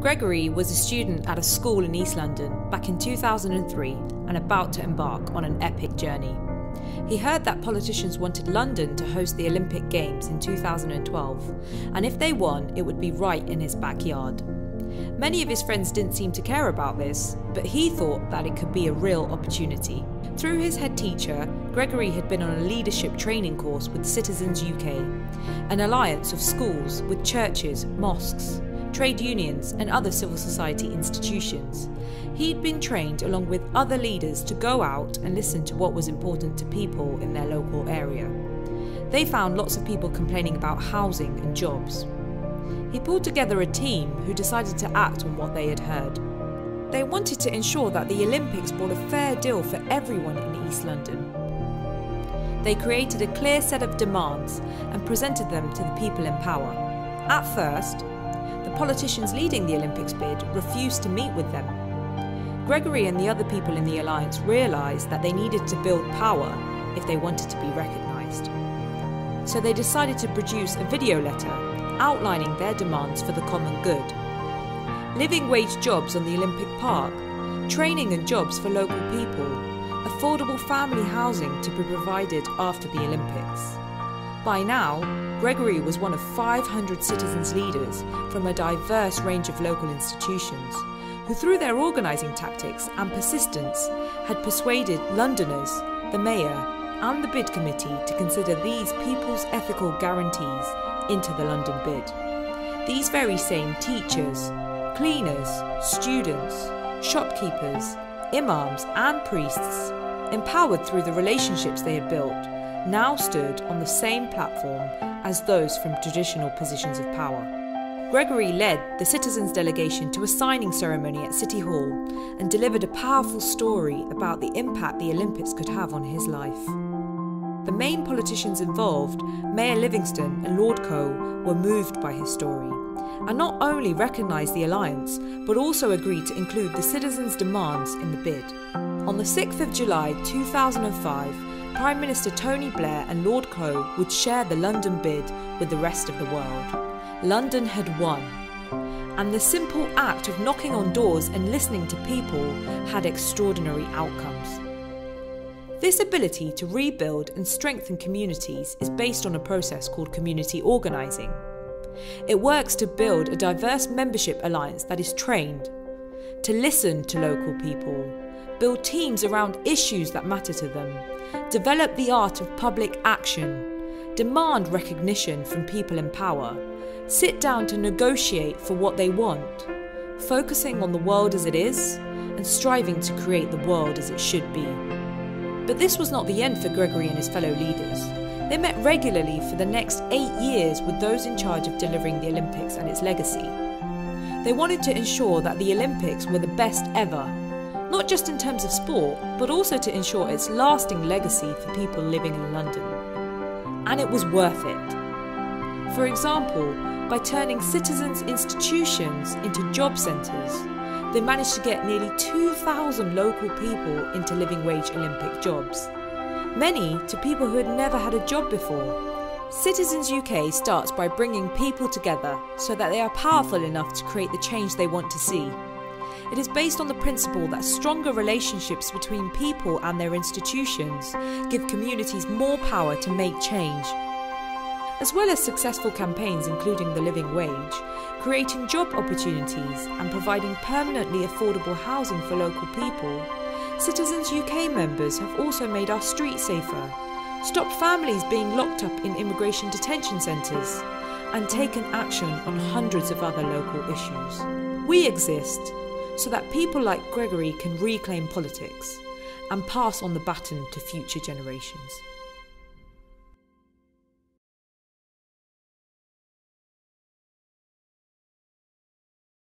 Gregory was a student at a school in East London back in 2003 and about to embark on an epic journey. He heard that politicians wanted London to host the Olympic Games in 2012, and if they won, it would be right in his backyard. Many of his friends didn't seem to care about this, but he thought that it could be a real opportunity. Through his head teacher, Gregory had been on a leadership training course with Citizens UK, an alliance of schools with churches, mosques, trade unions, and other civil society institutions. He'd been trained along with other leaders to go out and listen to what was important to people in their local area. They found lots of people complaining about housing and jobs. He pulled together a team who decided to act on what they had heard. They wanted to ensure that the Olympics brought a fair deal for everyone in East London. They created a clear set of demands and presented them to the people in power. At first, politicians leading the Olympics bid refused to meet with them. Gregory and the other people in the alliance realised that they needed to build power if they wanted to be recognised. So they decided to produce a video letter outlining their demands for the common good living wage jobs on the Olympic Park, training and jobs for local people, affordable family housing to be provided after the Olympics. By now, Gregory was one of 500 citizens' leaders from a diverse range of local institutions who, through their organising tactics and persistence, had persuaded Londoners, the Mayor, and the bid committee to consider these people's ethical guarantees into the London bid. These very same teachers, cleaners, students, shopkeepers, imams, and priests, empowered through the relationships they had built, now stood on the same platform as those from traditional positions of power. Gregory led the citizens' delegation to a signing ceremony at City Hall and delivered a powerful story about the impact the Olympics could have on his life. The main politicians involved, Mayor Livingstone and Lord Coe, were moved by his story and not only recognised the alliance, but also agreed to include the citizens' demands in the bid. On the 6th of July 2005, Prime Minister Tony Blair and Lord Coe would share the London bid with the rest of the world. London had won, and the simple act of knocking on doors and listening to people had extraordinary outcomes. This ability to rebuild and strengthen communities is based on a process called community organising. It works to build a diverse membership alliance that is trained, to listen to local people, build teams around issues that matter to them, develop the art of public action, demand recognition from people in power, sit down to negotiate for what they want, focusing on the world as it is and striving to create the world as it should be. But this was not the end for Gregory and his fellow leaders. They met regularly for the next eight years with those in charge of delivering the Olympics and its legacy. They wanted to ensure that the Olympics were the best ever, not just in terms of sport, but also to ensure its lasting legacy for people living in London. And it was worth it. For example, by turning citizens' institutions into job centres, they managed to get nearly 2,000 local people into living wage Olympic jobs many to people who had never had a job before. Citizens UK starts by bringing people together so that they are powerful enough to create the change they want to see. It is based on the principle that stronger relationships between people and their institutions give communities more power to make change. As well as successful campaigns including the living wage, creating job opportunities and providing permanently affordable housing for local people, Citizens UK members have also made our streets safer, stopped families being locked up in immigration detention centres, and taken action on hundreds of other local issues. We exist so that people like Gregory can reclaim politics and pass on the baton to future generations.